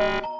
you.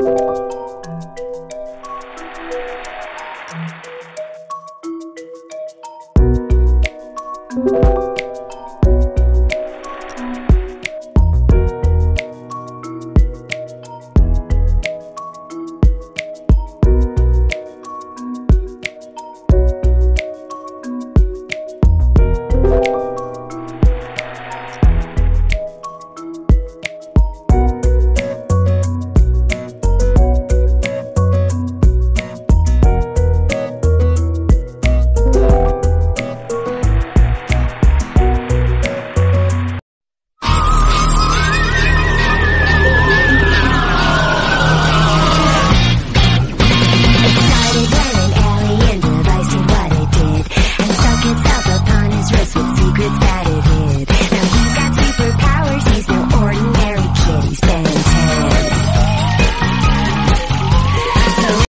Started